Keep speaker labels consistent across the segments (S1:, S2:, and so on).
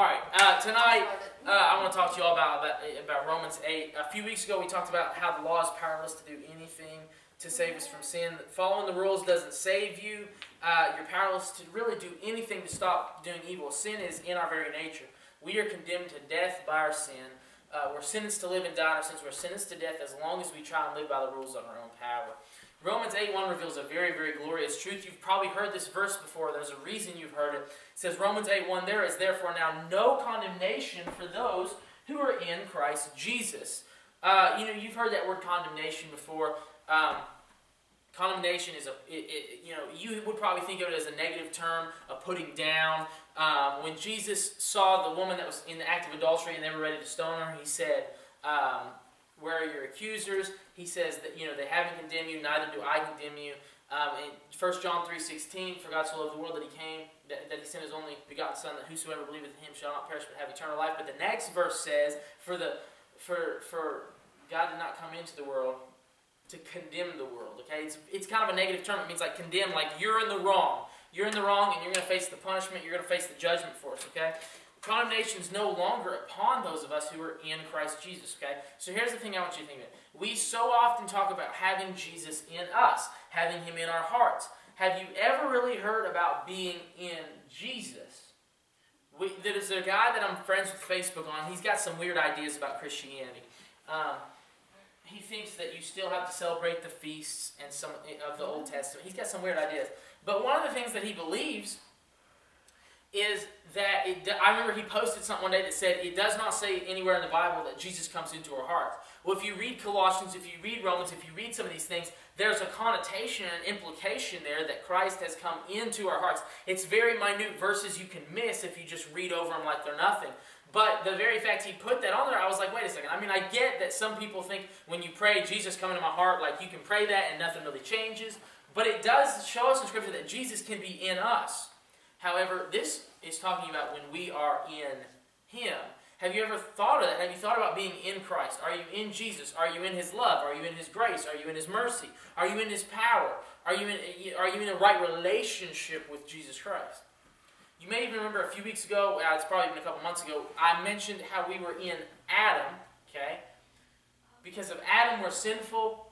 S1: All right, uh, tonight uh, I want to talk to you all about, about about Romans eight. A few weeks ago, we talked about how the law is powerless to do anything to save us from sin. Following the rules doesn't save you. Uh, you're powerless to really do anything to stop doing evil. Sin is in our very nature. We are condemned to death by our sin. Uh, we're sentenced to live and die in our sins. We're sentenced to death as long as we try and live by the rules of our own power. Romans 8 1 reveals a very, very glorious truth. You've probably heard this verse before. There's a reason you've heard it. It says, Romans 8 1 There is therefore now no condemnation for those who are in Christ Jesus. Uh, you know, you've heard that word condemnation before. Um, condemnation is a, it, it, you know, you would probably think of it as a negative term, a putting down. Um, when Jesus saw the woman that was in the act of adultery and they were ready to stone her, he said, um, where are your accusers? He says that, you know, they haven't condemned you, neither do I condemn you. Um, in 1 John 3.16, for God so loved the world that he came, that, that he sent his only begotten Son, that whosoever believeth in him shall not perish but have eternal life. But the next verse says, for, the, for, for God did not come into the world to condemn the world. Okay, it's, it's kind of a negative term. It means like condemn, like you're in the wrong. You're in the wrong, and you're going to face the punishment. You're going to face the judgment for us. Okay, condemnation is no longer upon those of us who are in Christ Jesus. Okay? So here's the thing I want you to think about. We so often talk about having Jesus in us, having him in our hearts. Have you ever really heard about being in Jesus? We, there's a guy that I'm friends with Facebook on. He's got some weird ideas about Christianity. Um, he thinks that you still have to celebrate the feasts and some of the Old Testament. He's got some weird ideas. But one of the things that he believes is that it, I remember he posted something one day that said it does not say anywhere in the Bible that Jesus comes into our hearts. Well, if you read Colossians, if you read Romans, if you read some of these things, there's a connotation and implication there that Christ has come into our hearts. It's very minute verses you can miss if you just read over them like they're nothing. But the very fact he put that on there, I was like, wait a second. I mean, I get that some people think when you pray, Jesus come into my heart, like you can pray that and nothing really changes. But it does show us in Scripture that Jesus can be in us. However, this is talking about when we are in Him. Have you ever thought of that? Have you thought about being in Christ? Are you in Jesus? Are you in His love? Are you in His grace? Are you in His mercy? Are you in His power? Are you in, are you in the right relationship with Jesus Christ? You may even remember a few weeks ago, uh, it's probably been a couple months ago, I mentioned how we were in Adam, okay? Because of Adam, we're sinful,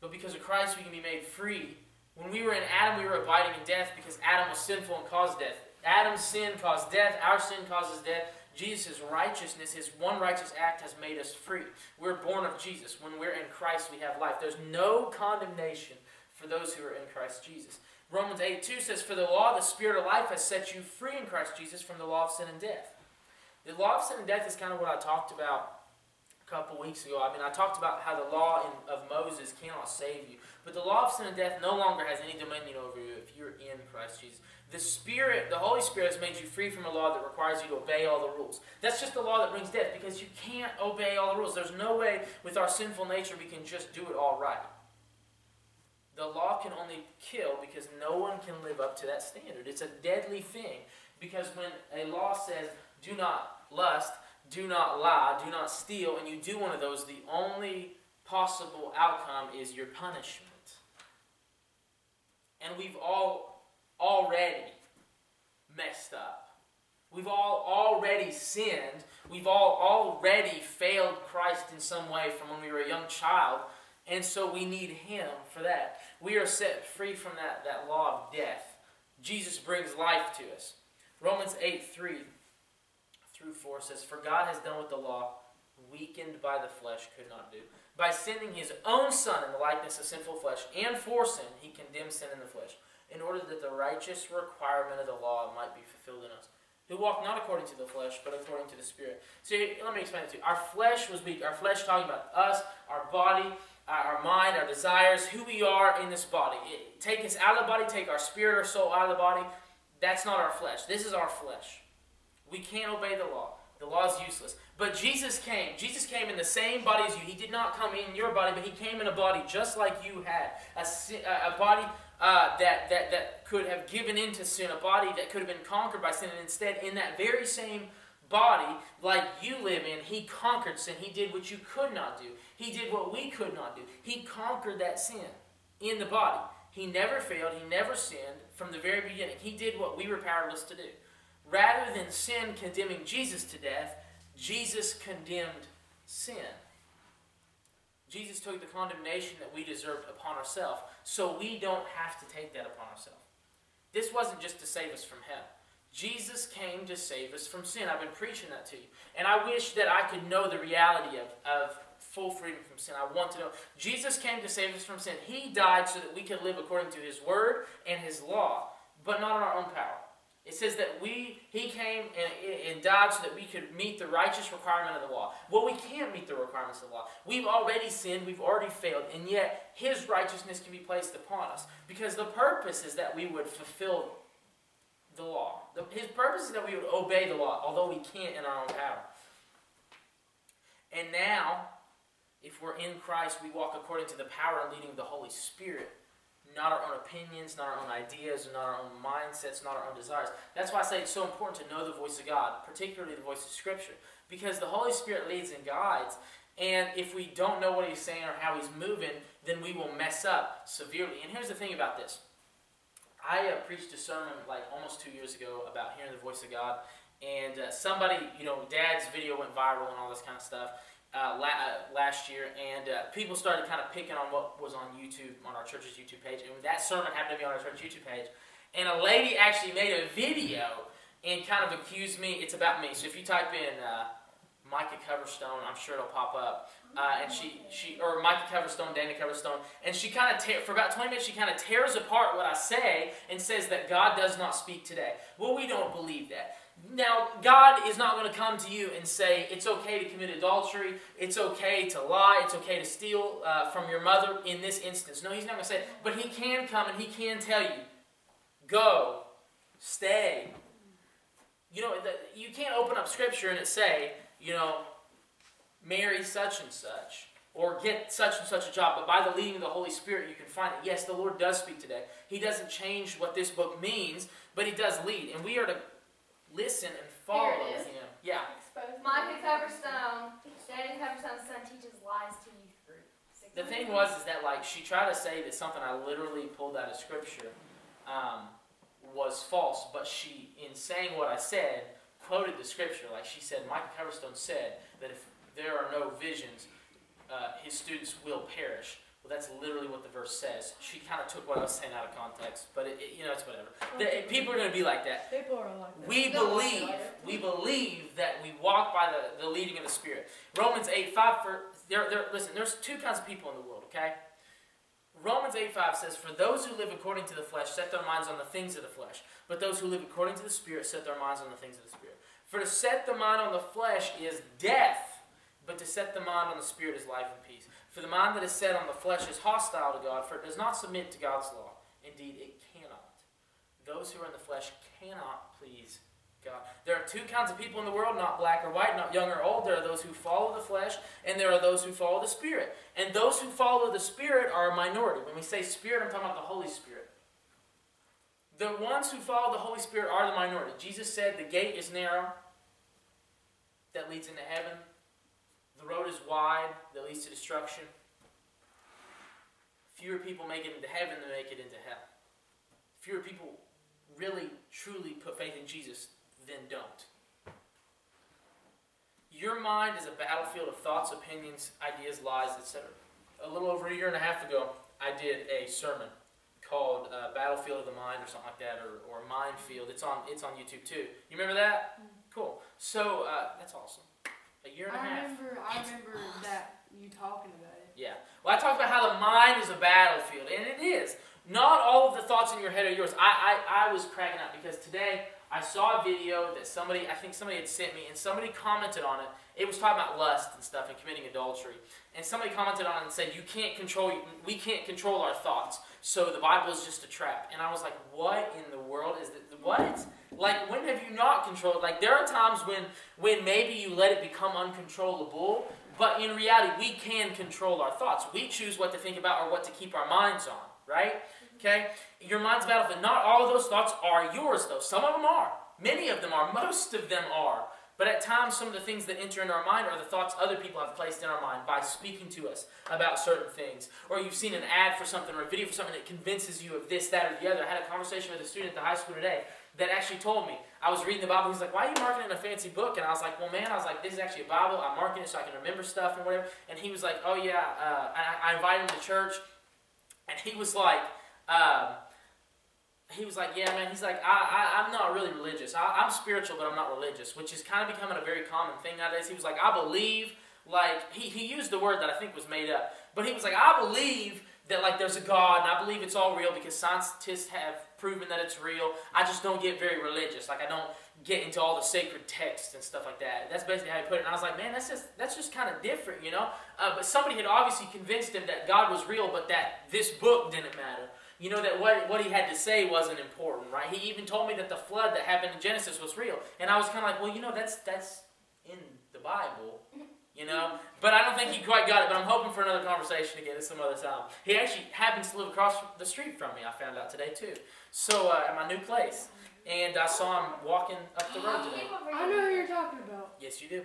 S1: but because of Christ, we can be made free. When we were in Adam, we were abiding in death because Adam was sinful and caused death. Adam's sin caused death. Our sin causes death. Jesus' righteousness, his one righteous act, has made us free. We're born of Jesus. When we're in Christ, we have life. There's no condemnation for those who are in Christ Jesus. Romans 8 2 says, For the law, the Spirit of life, has set you free in Christ Jesus from the law of sin and death. The law of sin and death is kind of what I talked about couple weeks ago. I mean, I talked about how the law in, of Moses cannot save you. But the law of sin and death no longer has any dominion over you if you're in Christ Jesus. The Spirit, the Holy Spirit has made you free from a law that requires you to obey all the rules. That's just the law that brings death because you can't obey all the rules. There's no way with our sinful nature we can just do it all right. The law can only kill because no one can live up to that standard. It's a deadly thing because when a law says, do not lust, do not lie, do not steal, and you do one of those, the only possible outcome is your punishment. And we've all already messed up. We've all already sinned. We've all already failed Christ in some way from when we were a young child. And so we need Him for that. We are set free from that, that law of death. Jesus brings life to us. Romans 8 3 through 4 says, For God has done what the law, weakened by the flesh, could not do. By sending His own Son in the likeness of sinful flesh, and for sin, He condemned sin in the flesh in order that the righteous requirement of the law might be fulfilled in us, who walk not according to the flesh, but according to the Spirit. See, let me explain it to you. Our flesh was weak. Our flesh talking about us, our body, our mind, our desires, who we are in this body. It, take us out of the body, take our spirit or soul out of the body. That's not our flesh. This is our flesh. We can't obey the law. The law is useless. But Jesus came. Jesus came in the same body as you. He did not come in your body, but he came in a body just like you had. A, a body uh, that, that, that could have given into sin, a body that could have been conquered by sin. And instead, in that very same body, like you live in, he conquered sin. He did what you could not do. He did what we could not do. He conquered that sin in the body. He never failed. He never sinned from the very beginning. He did what we were powerless to do. Rather than sin condemning Jesus to death, Jesus condemned sin. Jesus took the condemnation that we deserved upon ourselves, so we don't have to take that upon ourselves. This wasn't just to save us from hell. Jesus came to save us from sin. I've been preaching that to you. And I wish that I could know the reality of, of full freedom from sin. I want to know. Jesus came to save us from sin. He died so that we could live according to His Word and His law, but not in our own power. It says that we He came and, and died so that we could meet the righteous requirement of the law. Well, we can't meet the requirements of the law. We've already sinned. We've already failed, and yet His righteousness can be placed upon us because the purpose is that we would fulfill the law. The, his purpose is that we would obey the law, although we can't in our own power. And now, if we're in Christ, we walk according to the power and leading of the Holy Spirit. Not our own opinions, not our own ideas, not our own mindsets, not our own desires. That's why I say it's so important to know the voice of God, particularly the voice of Scripture. Because the Holy Spirit leads and guides. And if we don't know what He's saying or how He's moving, then we will mess up severely. And here's the thing about this I uh, preached a sermon like almost two years ago about hearing the voice of God. And uh, somebody, you know, Dad's video went viral and all this kind of stuff uh, la uh, last year, and uh, people started kind of picking on what was on YouTube, on our church's YouTube page. And that sermon happened to be on our church YouTube page. And a lady actually made a video and kind of accused me. It's about me. So if you type in uh, Micah Coverstone, I'm sure it'll pop up. And she, she, or Micah Coverstone, Dana Coverstone, and she kind of, for about 20 minutes, she kind of tears apart what I say and says that God does not speak today. Well, we don't believe that. Now, God is not going to come to you and say, it's okay to commit adultery, it's okay to lie, it's okay to steal uh, from your mother in this instance. No, He's not going to say it. But He can come and He can tell you, go, stay. You know, the, you can't open up Scripture and it say, you know, marry such and such or get such and such a job, but by the leading of the Holy Spirit, you can find it. Yes, the Lord does speak today. He doesn't change what this book means, but He does lead. And we are to listen and follow Him. Yeah.
S2: Micah Coverstone, Danny Coverstone's son teaches lies to youth group.
S1: The thing was, is that like she tried to say that something I literally pulled out of Scripture um, was false, but she, in saying what I said, quoted the Scripture. Like she said, Micah Coverstone said that if there are no visions, uh, his students will perish. Well, that's literally what the verse says. She kind of took what I was saying out of context, but it, it, you know, it's whatever. The, people are going to be like that.
S3: People are like that.
S1: We believe, we believe that we walk by the, the leading of the Spirit. Romans 8 5 for there, there. Listen, there's two kinds of people in the world. Okay. Romans 8 5 says, For those who live according to the flesh set their minds on the things of the flesh, but those who live according to the Spirit set their minds on the things of the Spirit. For to set the mind on the flesh is death, but to set the mind on the Spirit is life and peace. For the mind that is set on the flesh is hostile to God, for it does not submit to God's law. Indeed, it cannot. Those who are in the flesh cannot please God. There are two kinds of people in the world, not black or white, not young or old. There are those who follow the flesh, and there are those who follow the Spirit. And those who follow the Spirit are a minority. When we say Spirit, I'm talking about the Holy Spirit. The ones who follow the Holy Spirit are the minority. Jesus said the gate is narrow that leads into heaven, the road is wide that leads to destruction. Fewer people make it into heaven than make it into hell. Fewer people really, truly put faith in Jesus than don't. Your mind is a battlefield of thoughts, opinions, ideas, lies, etc. A little over a year and a half ago, I did a sermon called uh, "Battlefield of the Mind" or something like that, or, or "Mindfield." It's on it's on YouTube too. You remember that? Mm-hmm. Cool. So uh, that's awesome. A year and a
S3: I
S1: half.
S3: remember, I remember that you talking about it.
S1: Yeah. Well, I talked about how the mind is a battlefield, and it is. Not all of the thoughts in your head are yours. I, I, I was cracking up because today I saw a video that somebody, I think somebody had sent me, and somebody commented on it. It was talking about lust and stuff and committing adultery. And somebody commented on it and said, "You can't control. We can't control our thoughts. So the Bible is just a trap." And I was like, "What in the world is that? What? Like when have you not controlled? Like there are times when when maybe you let it become uncontrollable, but in reality, we can control our thoughts. We choose what to think about or what to keep our minds on, right? Okay? Your mind's battlefield. Not all of those thoughts are yours, though. Some of them are. Many of them are. Most of them are. But at times, some of the things that enter into our mind are the thoughts other people have placed in our mind by speaking to us about certain things. Or you've seen an ad for something or a video for something that convinces you of this, that, or the other. I had a conversation with a student at the high school today that actually told me. I was reading the Bible. He's like, "Why are you marking it in a fancy book?" And I was like, "Well, man, I was like, this is actually a Bible. I'm marking it so I can remember stuff and whatever." And he was like, "Oh yeah." Uh, I, I invited him to church, and he was like, um, he was like, "Yeah, man." He's like, I, I, am not really religious. I, I'm spiritual, but I'm not religious," which is kind of becoming a very common thing nowadays. He was like, "I believe." Like he, he used the word that I think was made up, but he was like, "I believe." That like there's a God and I believe it's all real because scientists have proven that it's real. I just don't get very religious. Like I don't get into all the sacred texts and stuff like that. That's basically how he put it. And I was like, man, that's just that's just kind of different, you know. Uh, but somebody had obviously convinced him that God was real, but that this book didn't matter. You know that what what he had to say wasn't important, right? He even told me that the flood that happened in Genesis was real, and I was kind of like, well, you know, that's that's in the Bible. You know, but I don't think he quite got it. But I'm hoping for another conversation again at some other time. He actually happens to live across the street from me. I found out today too. So uh, at my new place, and I saw him walking up the road today.
S3: I know who you're talking about.
S1: Yes, you do.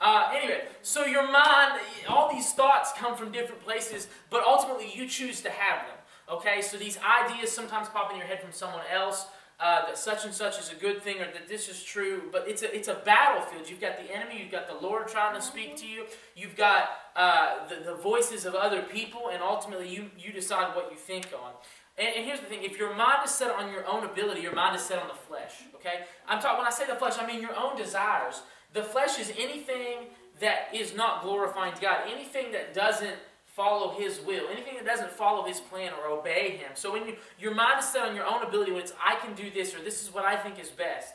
S1: Uh, anyway, so your mind, all these thoughts come from different places, but ultimately you choose to have them. Okay, so these ideas sometimes pop in your head from someone else. Uh, that such and such is a good thing or that this is true, but it's a, it's a battlefield. You've got the enemy, you've got the Lord trying to speak to you, you've got uh, the, the voices of other people, and ultimately you, you decide what you think on. And, and, here's the thing: if your mind is set on your own ability, your mind is set on the flesh. Okay, I'm talking. When I say the flesh, I mean your own desires. The flesh is anything that is not glorifying to God, anything that doesn't follow His will, anything that doesn't follow His plan or obey Him. So when you, your mind is set on your own ability, when it's I can do this or this is what I think is best,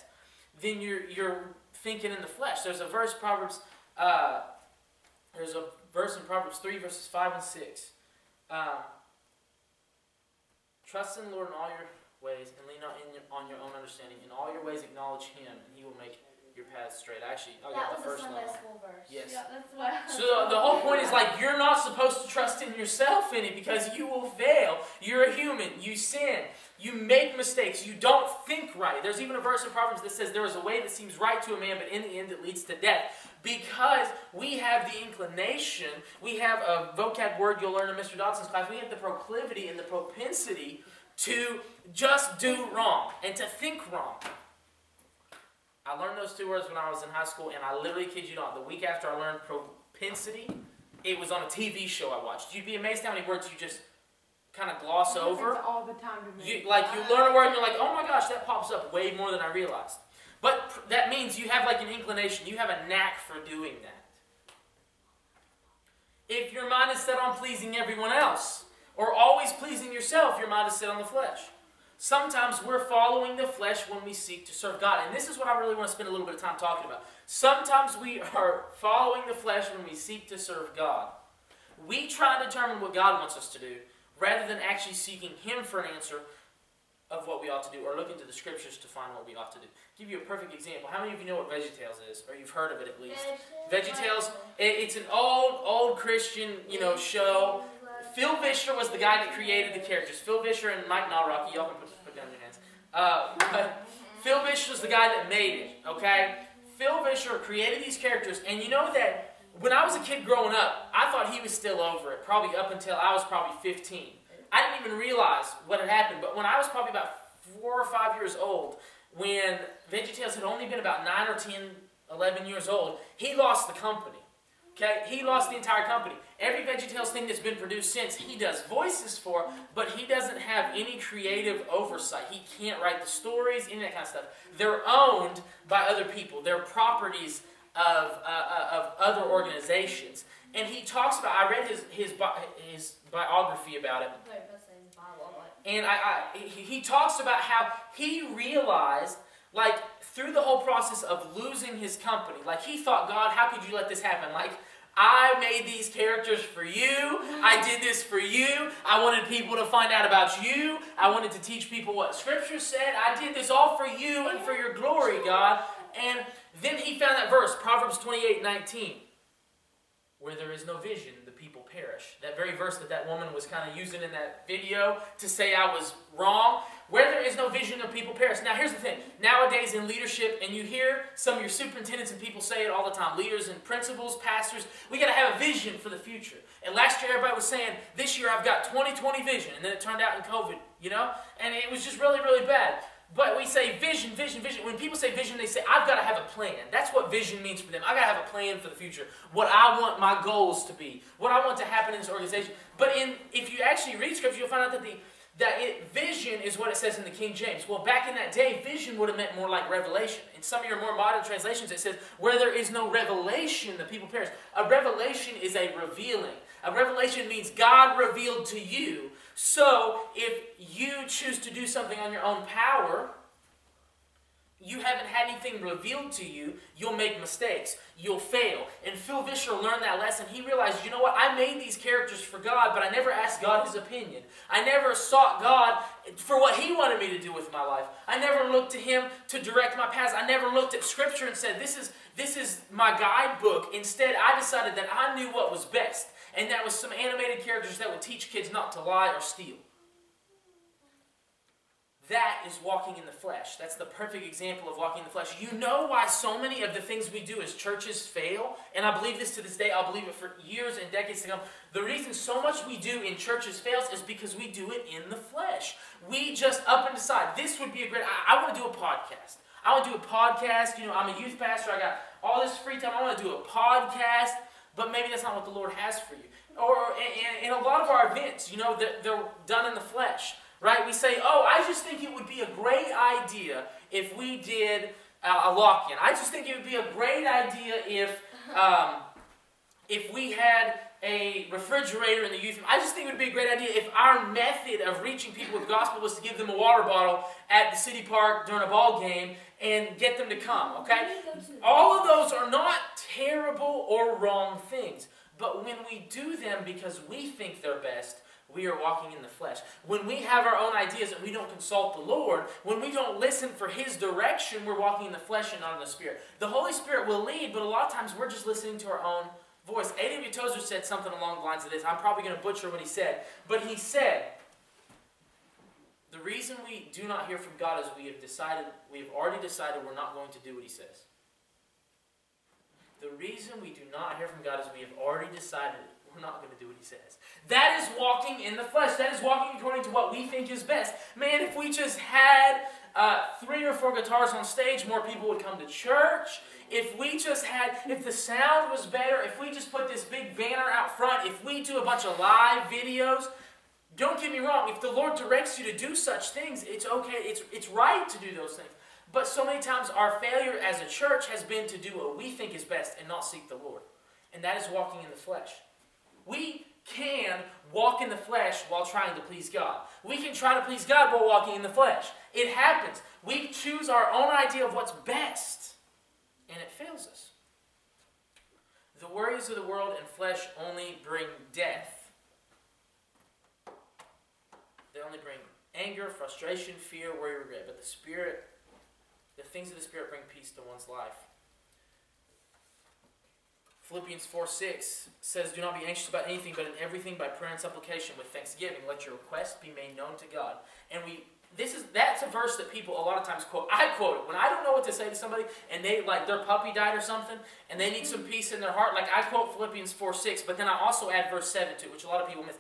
S1: then you're you're thinking in the flesh. There's a verse Proverbs. Uh, there's a verse in Proverbs three verses five and six. Um, Trust in the Lord in all your ways and lean not your, on your own understanding. In all your ways acknowledge Him, and He will make your path straight. Actually, I'll
S2: that
S1: get the first one.
S2: verse.
S1: Yes.
S2: Yeah, that's what.
S1: So the whole point is like you're not supposed to trust in yourself any because you will fail. You're a human. You sin. You make mistakes. You don't think right. There's even a verse in Proverbs that says there is a way that seems right to a man, but in the end it leads to death. Because we have the inclination, we have a vocab word you'll learn in Mr. Dodson's class, we have the proclivity and the propensity to just do wrong and to think wrong. I learned those two words when I was in high school, and I literally kid you not, the week after I learned propensity, it was on a TV show I watched. You'd be amazed how many words you just kind of gloss over.
S3: all the time to me.
S1: You, like you learn a word and you're like, oh my gosh, that pops up way more than I realized. But that means you have like an inclination, you have a knack for doing that. If your mind is set on pleasing everyone else or always pleasing yourself, your mind is set on the flesh. Sometimes we're following the flesh when we seek to serve God. And this is what I really want to spend a little bit of time talking about. Sometimes we are following the flesh when we seek to serve God. We try to determine what God wants us to do rather than actually seeking Him for an answer of what we ought to do or looking to the scriptures to find what we ought to do. give you a perfect example. How many of you know what VeggieTales is, or you've heard of it at least? VeggieTales. It's an old, old Christian, you know, show. Phil Vischer was the guy that created the characters. Phil Vischer and Mike Nawrocki. Y'all can put, put down your hands. Uh, Phil Vischer was the guy that made it. Okay. Phil Vischer created these characters, and you know that when I was a kid growing up, I thought he was still over it. Probably up until I was probably 15. I didn't even realize what had happened. But when I was probably about four or five years old, when VeggieTales had only been about nine or 10, 11 years old, he lost the company. Okay, he lost the entire company. Every VeggieTales thing that's been produced since, he does voices for, but he doesn't have any creative oversight. He can't write the stories, any of that kind of stuff. They're owned by other people. They're properties of, uh, uh of other organizations. And he talks about, I read his, his, his biography about it. And I, I, he, he talks about how he realized, like, through the whole process of losing his company, like, he thought, God, how could you let this happen? Like, I made these characters for you. I did this for you. I wanted people to find out about you. I wanted to teach people what Scripture said. I did this all for you and for your glory, God. And then he found that verse, Proverbs 28 19. Where there is no vision, perish. That very verse that that woman was kind of using in that video to say I was wrong. Where there is no vision, the people perish. Now, here's the thing. Nowadays in leadership, and you hear some of your superintendents and people say it all the time leaders and principals, pastors, we got to have a vision for the future. And last year, everybody was saying, this year I've got 2020 vision. And then it turned out in COVID, you know? And it was just really, really bad. But we say vision, vision, vision. When people say vision, they say, I've got to have a plan. That's what vision means for them. I've got to have a plan for the future. What I want my goals to be. What I want to happen in this organization. But in if you actually read scripture, you'll find out that the that it, vision is what it says in the King James. Well, back in that day, vision would have meant more like revelation. In some of your more modern translations, it says, where there is no revelation, the people perish. A revelation is a revealing. A revelation means God revealed to you. So, if you choose to do something on your own power, you haven't had anything revealed to you, you'll make mistakes. You'll fail. And Phil Vischer learned that lesson. He realized, you know what? I made these characters for God, but I never asked God his opinion. I never sought God for what he wanted me to do with my life. I never looked to him to direct my paths. I never looked at scripture and said, this is, this is my guidebook. Instead, I decided that I knew what was best. And that was some animated characters that would teach kids not to lie or steal. That is walking in the flesh. That's the perfect example of walking in the flesh. You know why so many of the things we do as churches fail? And I believe this to this day, I'll believe it for years and decades to come. The reason so much we do in churches fails is because we do it in the flesh. We just up and decide, this would be a great, I, I want to do a podcast. I want to do a podcast. You know, I'm a youth pastor. I got all this free time. I want to do a podcast, but maybe that's not what the Lord has for you. Or in, a lot of our events, you know, they're, they're done in the flesh right? We say, oh, I just think it would be a great idea if we did uh, a lock-in. I just think it would be a great idea if, um, if we had a refrigerator in the youth room. I just think it would be a great idea if our method of reaching people with gospel was to give them a water bottle at the city park during a ball game and get them to come, okay? All of those are not terrible or wrong things. But when we do them because we think they're best, we are walking in the flesh. When we have our own ideas and we don't consult the Lord, when we don't listen for His direction, we're walking in the flesh and not in the Spirit. The Holy Spirit will lead, but a lot of times we're just listening to our own voice. A.W. Tozer said something along the lines of this. I'm probably going to butcher what he said, but he said, the reason we do not hear from God is we have decided, we have already decided we're not going to do what He says. The reason we do not hear from God is we have already decided we're not going to do what he says. That is walking in the flesh. That is walking according to what we think is best. Man, if we just had uh, three or four guitars on stage, more people would come to church. If we just had, if the sound was better, if we just put this big banner out front, if we do a bunch of live videos, don't get me wrong, if the Lord directs you to do such things, it's okay, it's, it's right to do those things. But so many times our failure as a church has been to do what we think is best and not seek the Lord. And that is walking in the flesh. We can walk in the flesh while trying to please God. We can try to please God while walking in the flesh. It happens. We choose our own idea of what's best, and it fails us. The worries of the world and flesh only bring death. They only bring anger, frustration, fear, worry, regret. But the Spirit, the things of the Spirit bring peace to one's life. Philippians 4 6 says, Do not be anxious about anything, but in everything by prayer and supplication with thanksgiving, let your requests be made known to God. And we this is that's a verse that people a lot of times quote. I quote it when I don't know what to say to somebody and they like their puppy died or something and they need some peace in their heart. Like I quote Philippians 4 6, but then I also add verse 7 to it, which a lot of people miss.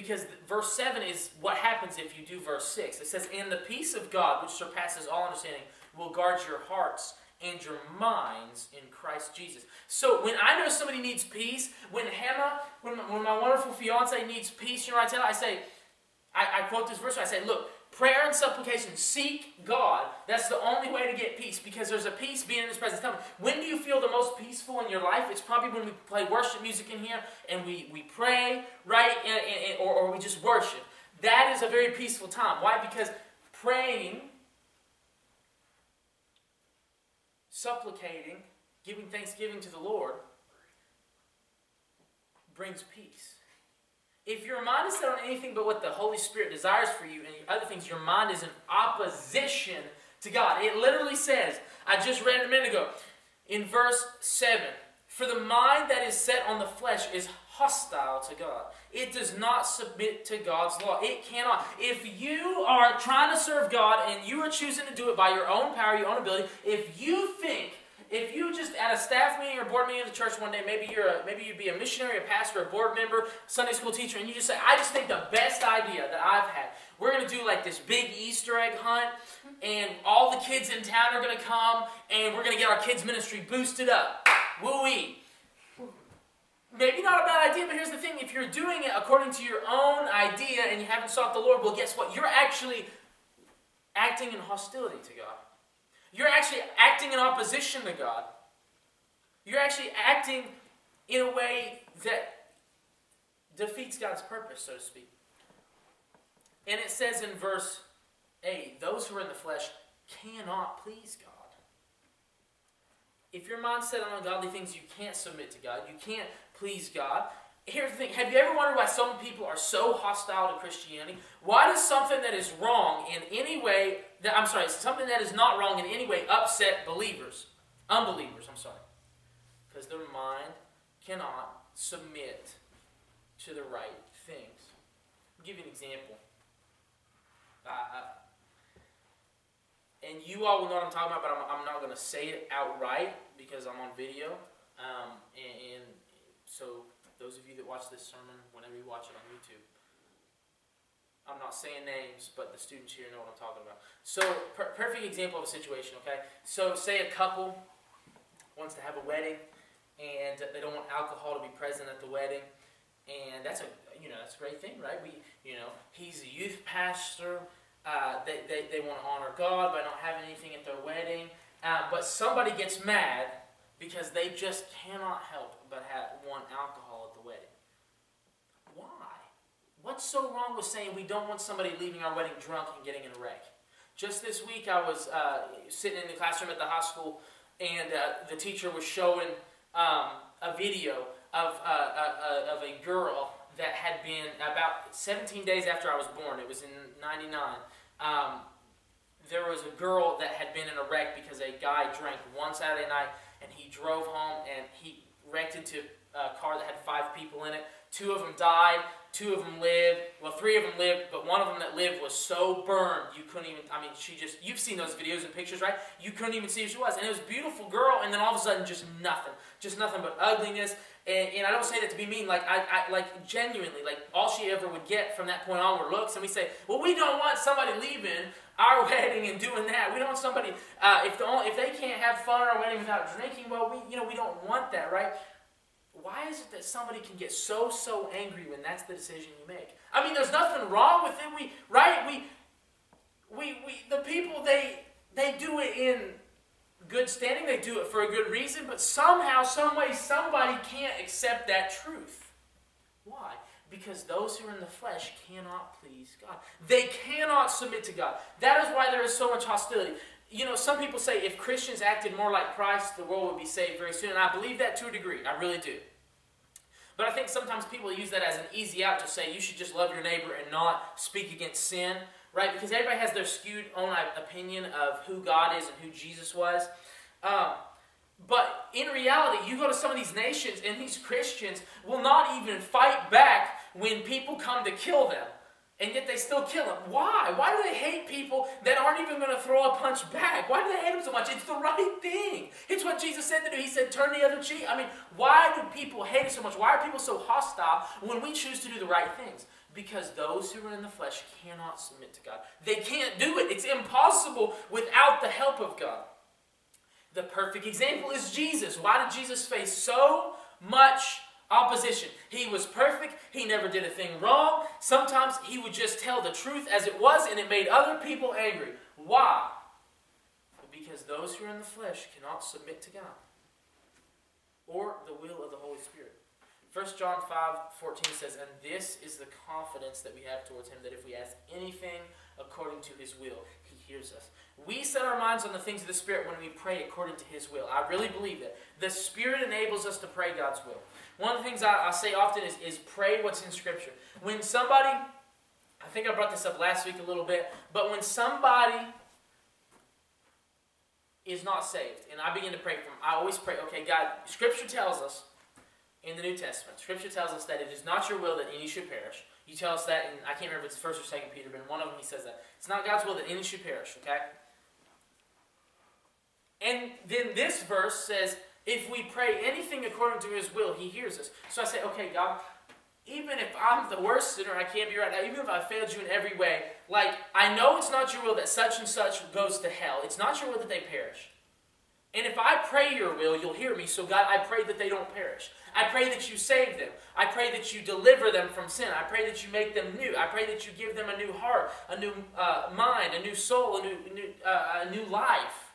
S1: Because verse 7 is what happens if you do verse 6. It says, And the peace of God, which surpasses all understanding, will guard your hearts and your minds in Christ Jesus. So when I know somebody needs peace, when Hannah, when, when my wonderful fiance needs peace, you know I tell her? I say, I, I quote this verse, I say, look, prayer and supplication, seek God. That's the only way to get peace because there's a peace being in His presence. Tell me, when do you feel the most peaceful in your life? It's probably when we play worship music in here and we, we pray, right? And, and, or, or we just worship. That is a very peaceful time. Why? Because praying supplicating, giving thanksgiving to the Lord, brings peace. If your mind is set on anything but what the Holy Spirit desires for you and other things, your mind is in opposition to God. It literally says, I just read a minute ago, in verse 7 For the mind that is set on the flesh is hostile to God. It does not submit to God's law. It cannot. If you are trying to serve God and you are choosing to do it by your own power, your own ability, if you think if you just at a staff meeting or board meeting of the church one day, maybe you're a, maybe you'd be a missionary, a pastor, a board member, Sunday school teacher, and you just say, I just think the best idea that I've had, we're gonna do like this big Easter egg hunt, and all the kids in town are gonna come, and we're gonna get our kids ministry boosted up. Woo-wee. Maybe not a bad idea, but here's the thing: if you're doing it according to your own idea and you haven't sought the Lord, well, guess what? You're actually acting in hostility to God. You're actually acting in opposition to God. You're actually acting in a way that defeats God's purpose, so to speak. And it says in verse 8 those who are in the flesh cannot please God. If your mind's set on ungodly things, you can't submit to God. You can't please God. Here's the thing have you ever wondered why some people are so hostile to Christianity? Why does something that is wrong in any way, that, I'm sorry, something that is not wrong in any way upset believers? Unbelievers, I'm sorry. Because their mind cannot submit to the right things. I'll give you an example. Uh, and you all will know what I'm talking about, but I'm, I'm not going to say it outright because I'm on video. Um, and, and so those of you that watch this sermon, whenever you watch it on YouTube, I'm not saying names, but the students here know what I'm talking about. So, per- perfect example of a situation, okay? So, say a couple wants to have a wedding, and they don't want alcohol to be present at the wedding, and that's a you know that's a great thing, right? We you know he's a youth pastor. Uh, they, they, they want to honor God by not having anything at their wedding. Uh, but somebody gets mad because they just cannot help but have one alcohol at the wedding. Why? What's so wrong with saying we don't want somebody leaving our wedding drunk and getting in a wreck? Just this week, I was uh, sitting in the classroom at the high school, and uh, the teacher was showing um, a video of, uh, uh, uh of a girl that had been about 17 days after I was born. It was in 99 um, there was a girl that had been in a wreck because a guy drank one Saturday night and he drove home and he wrecked into a car that had five people in it. Two of them died, two of them lived. Well, three of them lived, but one of them that lived was so burned you couldn't even. I mean, she just. You've seen those videos and pictures, right? You couldn't even see who she was, and it was beautiful girl, and then all of a sudden, just nothing, just nothing but ugliness. And, and I don't say that to be mean, like I, I like genuinely, like all she ever would get from that point on were looks, and we say, well, we don't want somebody leaving our wedding and doing that. We don't want somebody uh, if the only, if they can't have fun at our wedding without drinking. Well, we you know we don't want that, right? Why is it that somebody can get so so angry when that's the decision you make? I mean, there's nothing wrong with it. We right we we we the people they they do it in good standing. They do it for a good reason, but somehow, some way, somebody can't accept that truth. Why? Because those who are in the flesh cannot please God. They cannot submit to God. That is why there is so much hostility. You know, some people say if Christians acted more like Christ, the world would be saved very soon. And I believe that to a degree. I really do. But I think sometimes people use that as an easy out to say you should just love your neighbor and not speak against sin right? Because everybody has their skewed own opinion of who God is and who Jesus was. Um, but in reality, you go to some of these nations, and these Christians will not even fight back when people come to kill them. And yet they still kill them. Why? Why do they hate people that aren't even going to throw a punch back? Why do they hate them so much? It's the right thing. It's what Jesus said to do. He said, turn the other cheek. I mean, why do people hate us so much? Why are people so hostile when we choose to do the right things? Because those who are in the flesh cannot submit to God. They can't do it. It's impossible without the help of God. The perfect example is Jesus. Why did Jesus face so much opposition? He was perfect. He never did a thing wrong. Sometimes he would just tell the truth as it was, and it made other people angry. Why? Because those who are in the flesh cannot submit to God or the will of the Holy Spirit. 1 John 5 14 says, And this is the confidence that we have towards him, that if we ask anything according to his will, he hears us. We set our minds on the things of the Spirit when we pray according to his will. I really believe that. The Spirit enables us to pray God's will. One of the things I, I say often is, is pray what's in Scripture. When somebody, I think I brought this up last week a little bit, but when somebody is not saved, and I begin to pray for them, I always pray, okay, God, Scripture tells us in the New Testament. Scripture tells us that it is not your will that any should perish. You tell us that, and I can't remember if it's first or second Peter, but in one of them he says that. It's not God's will that any should perish, okay? And then this verse says, if we pray anything according to his will, he hears us. So I say, okay, God, even if I'm the worst sinner I can't be right now, even if I failed you in every way, like, I know it's not your will that such and such goes to hell. It's not your will that they perish. And if I pray your will, you'll hear me. So, God, I pray that they don't perish. I pray that you save them. I pray that you deliver them from sin. I pray that you make them new. I pray that you give them a new heart, a new uh, mind, a new soul, a new, new uh, a new life.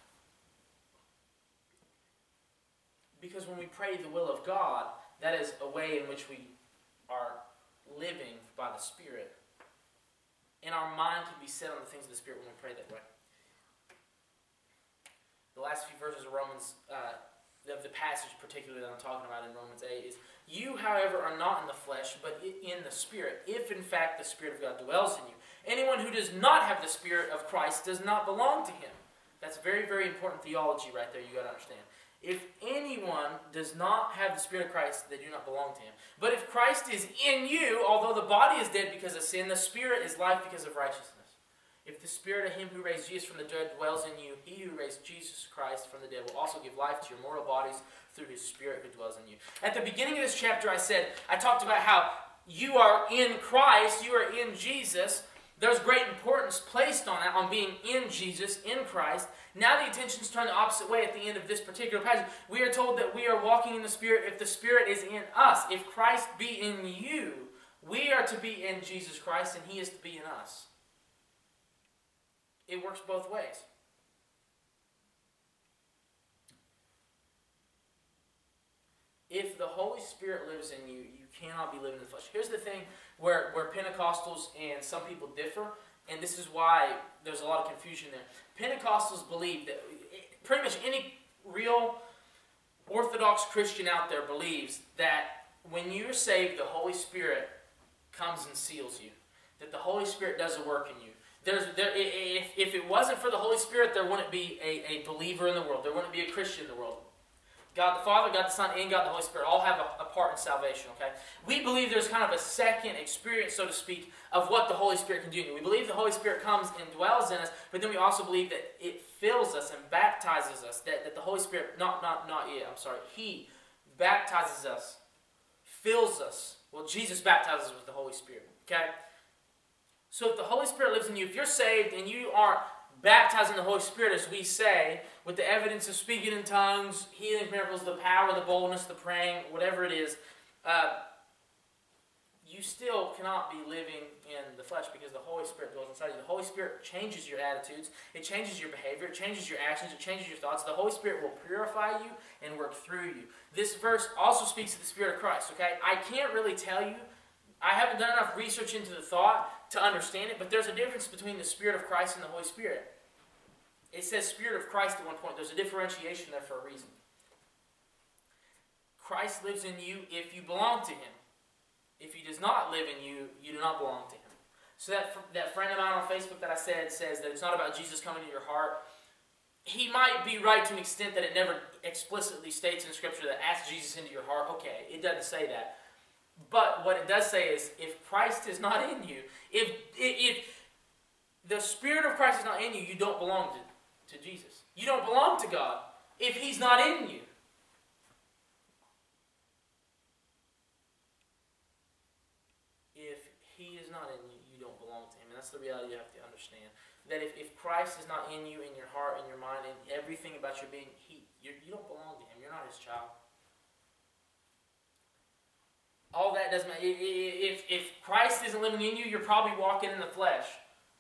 S1: Because when we pray the will of God, that is a way in which we are living by the Spirit. And our mind can be set on the things of the Spirit when we pray that way. The last few verses of Romans, uh, of the passage particularly that I'm talking about in Romans 8 is, You, however, are not in the flesh, but in the Spirit, if in fact the Spirit of God dwells in you. Anyone who does not have the Spirit of Christ does not belong to him. That's very, very important theology right there, you got to understand. If anyone does not have the Spirit of Christ, they do not belong to him. But if Christ is in you, although the body is dead because of sin, the Spirit is life because of righteousness. If the Spirit of him who raised Jesus from the dead dwells in you, he who raised Jesus Christ from the dead will also give life to your mortal bodies through his Spirit who dwells in you. At the beginning of this chapter, I said, I talked about how you are in Christ, you are in Jesus. There's great importance placed on that, on being in Jesus, in Christ. Now the attention's turned the opposite way at the end of this particular passage. We are told that we are walking in the Spirit if the Spirit is in us. If Christ be in you, we are to be in Jesus Christ and He is to be in us. It works both ways. If the Holy Spirit lives in you, you cannot be living in the flesh. Here's the thing where, where Pentecostals and some people differ, and this is why there's a lot of confusion there. Pentecostals believe that pretty much any real Orthodox Christian out there believes that when you're saved, the Holy Spirit comes and seals you. That the Holy Spirit does a work in you. There's, there, if, if it wasn't for the Holy Spirit, there wouldn't be a, a believer in the world. There wouldn't be a Christian in the world. God the Father, God the Son, and God the Holy Spirit all have a, a, part in salvation, okay? We believe there's kind of a second experience, so to speak, of what the Holy Spirit can do. We believe the Holy Spirit comes and dwells in us, but then we also believe that it fills us and baptizes us. That, that the Holy Spirit, not, not, not yet, I'm sorry, He baptizes us, fills us. Well, Jesus baptizes us with the Holy Spirit, okay? So if the Holy Spirit lives in you, if you're saved and you aren't baptized in the Holy Spirit, as we say, with the evidence of speaking in tongues, healing miracles, the power, the boldness, the praying, whatever it is, uh, you still cannot be living in the flesh because the Holy Spirit dwells inside you. The Holy Spirit changes your attitudes, it changes your behavior, it changes your actions, it changes your thoughts. The Holy Spirit will purify you and work through you. This verse also speaks to the Spirit of Christ, okay? I can't really tell you I haven't done enough research into the thought to understand it, but there's a difference between the Spirit of Christ and the Holy Spirit. It says Spirit of Christ at one point. There's a differentiation there for a reason. Christ lives in you if you belong to Him. If He does not live in you, you do not belong to Him. So that, that friend of mine on Facebook that I said says that it's not about Jesus coming to your heart. He might be right to an extent that it never explicitly states in Scripture that ask Jesus into your heart. Okay, it doesn't say that. But what it does say is, if Christ is not in you, if, if, the Spirit of Christ is not in you, you don't belong to, to Jesus. You don't belong to God if He's not in you. If He is not in you, you don't belong to Him. And that's the reality you have to understand. That if, if Christ is not in you, in your heart, in your mind, in everything about your being, he, you don't belong to Him. You're not His child all that doesn't matter. If, if Christ isn't living in you, you're probably walking in the flesh.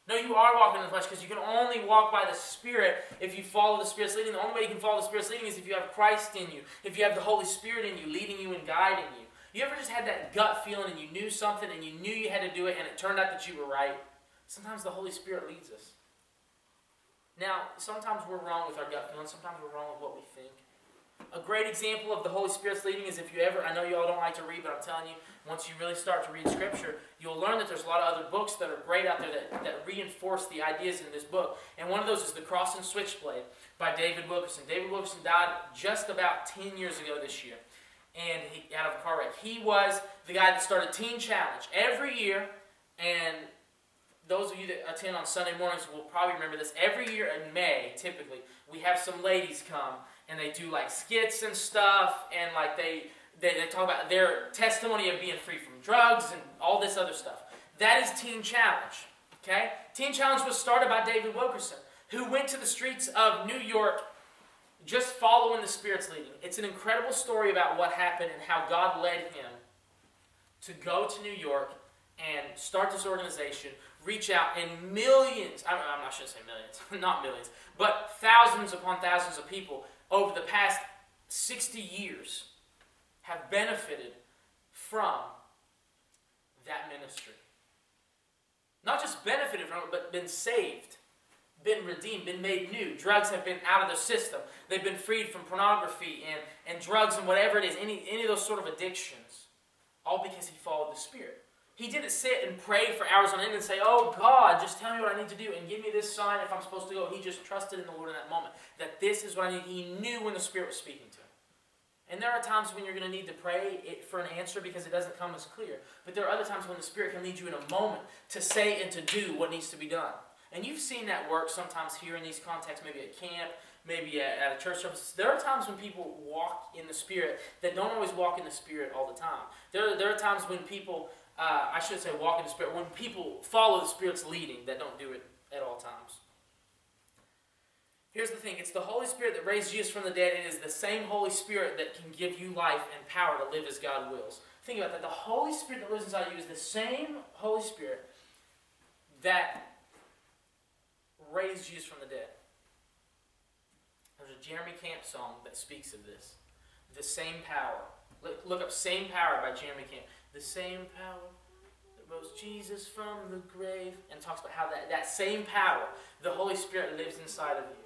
S1: No, you are walking in the flesh because you can only walk by the Spirit if you follow the Spirit's leading. The only way you can follow the Spirit's leading is if you have Christ in you, if you have the Holy Spirit in you, leading you and guiding you. You ever just had that gut feeling and you knew something and you knew you had to do it and it turned out that you were right? Sometimes the Holy Spirit leads us. Now, sometimes we're wrong with our gut feeling, sometimes we're wrong with what we think. A great example of the Holy Spirit's leading is if you ever, I know you all don't like to read, but I'm telling you, once you really start to read Scripture, you'll learn that there's a lot of other books that are great out there that, that reinforce the ideas in this book. And one of those is The Cross and Switchblade by David Wilkerson. David Wilkerson died just about 10 years ago this year and he, out of a car wreck. He was the guy that started Teen Challenge every year, and those of you that attend on Sunday mornings will probably remember this. Every year in May, typically, we have some ladies come and they do like skits and stuff, and like they, they, they talk about their testimony of being free from drugs and all this other stuff. That is Teen Challenge. Okay? Teen Challenge was started by David Wilkerson, who went to the streets of New York just following the Spirit's leading. It's an incredible story about what happened and how God led him to go to New York and start this organization, reach out, and millions, not, I shouldn't say millions, not millions, but thousands upon thousands of people over the past 60 years have benefited from that ministry. Not just benefited from it, but been saved, been redeemed, been made new. Drugs have been out of the system. They've been freed from pornography and, and drugs and whatever it is, any, any of those sort of addictions, all because he followed the Spirit. He didn't sit and pray for hours on end and say, Oh God, just tell me what I need to do and give me this sign if I'm supposed to go. He just trusted in the Lord in that moment that this is what I need. He knew when the Spirit was speaking to him. And there are times when you're going to need to pray for an answer because it doesn't come as clear. But there are other times when the Spirit can lead you in a moment to say and to do what needs to be done. And you've seen that work sometimes here in these contexts, maybe at camp, maybe at, a church service. There are times when people walk in the Spirit that don't always walk in the Spirit all the time. There, there are times when people uh, I should say walk in the Spirit, when people follow the Spirit's leading that don't do it at all times. Here's the thing it's the Holy Spirit that raised Jesus from the dead. and It is the same Holy Spirit that can give you life and power to live as God wills. Think about that. The Holy Spirit that lives inside you is the same Holy Spirit that raised Jesus from the dead. There's a Jeremy Camp song that speaks of this. The same power. Look, look up Same Power by Jeremy Camp the same power that rose Jesus from the grave, and talks about how that, that same power, the Holy Spirit, lives inside of you.